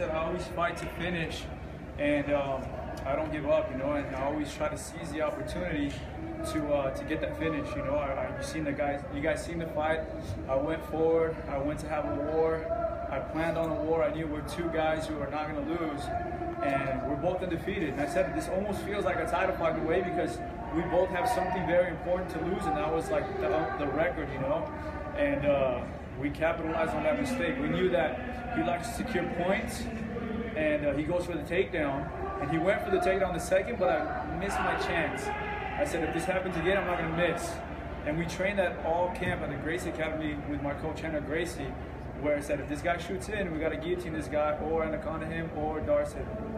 I always fight to finish, and um, I don't give up, you know, and I always try to seize the opportunity to uh, to get that finish. You know, I, I, you seen the guys, you guys seen the fight. I went forward. I went to have a war. I planned on a war. I knew we're two guys who are not going to lose, and we're both undefeated. And I said this almost feels like a title fight in a way because we both have something very important to lose, and that was like the, the record, you know, and. Uh, we capitalized on that mistake. We knew that he likes to secure points, and uh, he goes for the takedown. And he went for the takedown the second, but I missed my chance. I said, if this happens again, I'm not going to miss. And we trained at all camp at the Gracie Academy with my coach, Rener Gracie, where I said, if this guy shoots in, we got to guillotine this guy, or anaconda him, or D'Arce.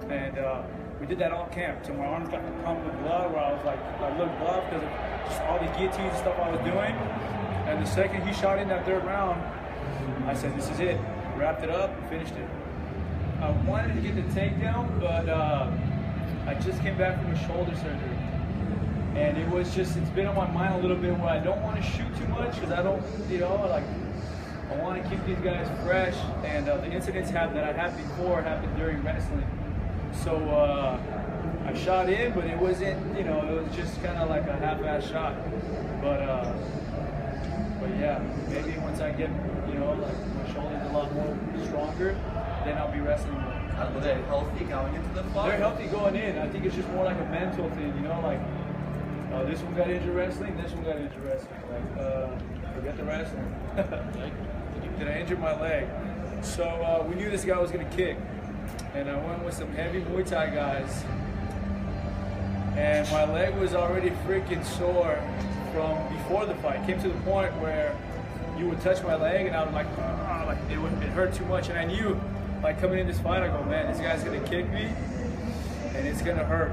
And uh, we did that all camp. So my arms got pumped with blood, where I was like, I looked blood because of just all the guillotines and stuff I was doing. And the second he shot in that third round, I said, this is it. Wrapped it up, finished it. I wanted to get the takedown, but uh, I just came back from a shoulder surgery. And it was just, it's been on my mind a little bit where I don't want to shoot too much because I don't, you know, like, I want to keep these guys fresh. And uh, the incidents have, that I had before happened during wrestling. So uh, I shot in, but it wasn't, you know, it was just kind of like a half-ass shot. But, uh, but yeah, maybe once I get, you know, like my shoulder's a lot more stronger, then I'll be wrestling more. Are they healthy going into the fight? They're healthy going in. I think it's just more like a mental thing, you know, like uh, this one got injured wrestling, this one got injured wrestling. Like, uh, forget the wrestling. Did I injure my leg? So uh, we knew this guy was gonna kick, and I went with some heavy Muay Thai guys, and my leg was already freaking sore from before the fight. It came to the point where you would touch my leg, and I was like, oh, like it, would, it hurt too much, and I knew, like coming in this fight, I go, man, this guy's gonna kick me, and it's gonna hurt.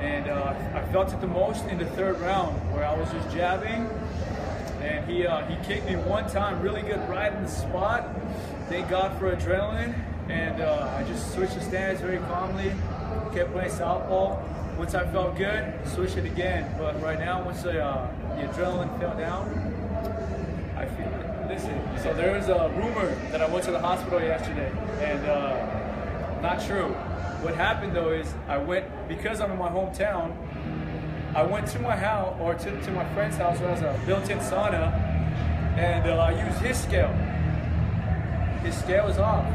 And uh, I felt it the most in the third round, where I was just jabbing, and he uh, he kicked me one time, really good, right in the spot. Thank God for adrenaline, and uh, I just switched the stance very calmly, kept playing southpaw. Once I felt good, switch it again. But right now, once the, uh, the adrenaline fell down, I feel it. Listen, so there was a rumor that I went to the hospital yesterday, and uh, not true. What happened though is I went because I'm in my hometown. I went to my house or to, to my friend's house who has a built-in sauna, and uh, I used his scale. His scale is off,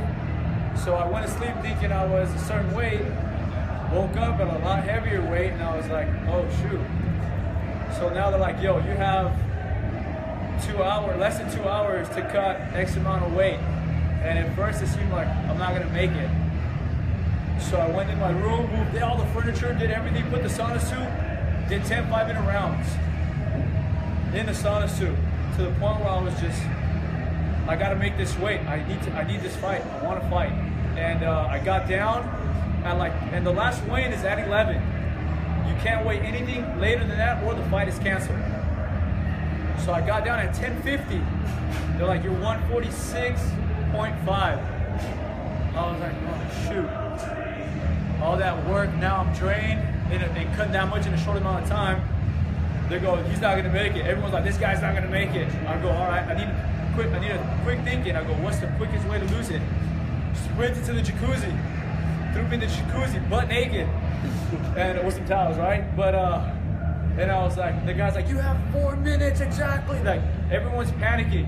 so I went to sleep thinking I was a certain weight. Woke up at a lot heavier weight, and I was like, oh shoot. So now they're like, yo, you have two hours, less than two hours to cut X amount of weight. And at first it seemed like I'm not gonna make it. So I went in my room, moved all the furniture, did everything, put the sauna suit, did 10 five minute rounds in the sauna suit to the point where I was just, I gotta make this weight. I need to, I need this fight. I wanna fight. And uh, I got down at like, and the last weigh-in is at 11. You can't weigh anything later than that or the fight is canceled. So I got down at 1050. They're like, you're 146.5. I was like, oh shoot. All that work, now I'm drained. They, they that much in a short amount of time. They go, he's not gonna make it. Everyone's like, this guy's not gonna make it. I go, all right, I need quick, I need a quick thinking. I go, what's the quickest way to lose it? Sprinted to the jacuzzi. Threw me in the jacuzzi, butt naked. And with some towels, right? But uh and I was like, the guy's like, you have four minutes exactly. Like, everyone's panicking.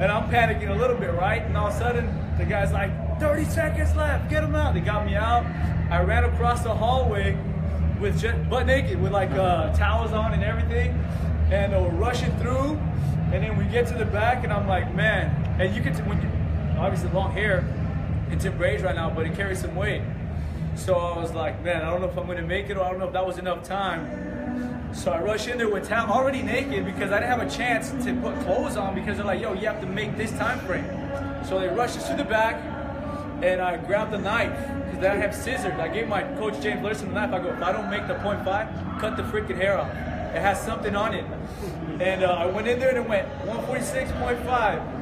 And I'm panicking a little bit, right? And all of a sudden, the guy's like, 30 seconds left, get him out. They got me out. I ran across the hallway with just butt naked, with like uh, towels on and everything. And uh, we're rushing through. And then we get to the back, and I'm like, man. And you can, t- when you, obviously long hair, in braids right now, but it carries some weight. So I was like, man, I don't know if I'm gonna make it, or I don't know if that was enough time. So I rush in there with Tam already naked because I didn't have a chance to put clothes on because they're like, yo, you have to make this time frame. So they rushed us to the back and I grabbed the knife because I have scissors. I gave my coach James Luhrsen the knife. I go, if I don't make the point five, cut the freaking hair off. It has something on it. And uh, I went in there and it went 146.5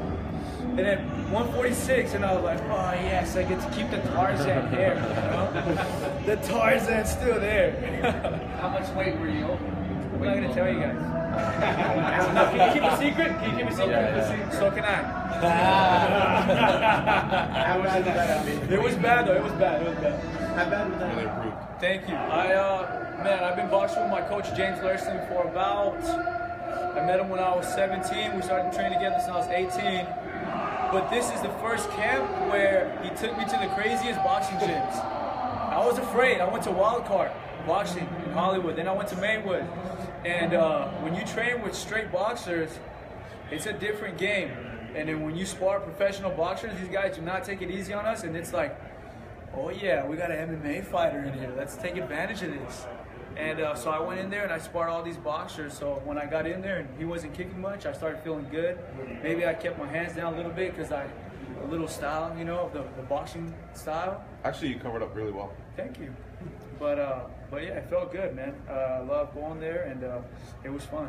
and then 146, and I was like, oh yes, I get to keep the Tarzan hair, you know? the Tarzan's still there. How much weight were you over? I'm not gonna tell you guys. no, can you keep a secret? Can you keep a secret? Yeah, yeah. So can I. How bad would that? It was bad though. It was bad. It was bad. How bad would that Really be? Thank you. I uh man, I've been boxing with my coach James Luhrsen for about I met him when I was 17. We started training together since I was 18. But this is the first camp where he took me to the craziest boxing gyms. I was afraid. I went to Wildcard boxing in Hollywood. Then I went to Maywood. And uh, when you train with straight boxers, it's a different game. And then when you spar professional boxers, these guys do not take it easy on us. And it's like, oh yeah, we got an MMA fighter in here. Let's take advantage of this. And uh, so I went in there and I sparred all these boxers. So when I got in there and he wasn't kicking much, I started feeling good. Maybe I kept my hands down a little bit because I, a little style, you know, the, the boxing style. Actually, you covered up really well. Thank you. But uh, but yeah, it felt good, man. Uh, I love going there and uh, it was fun.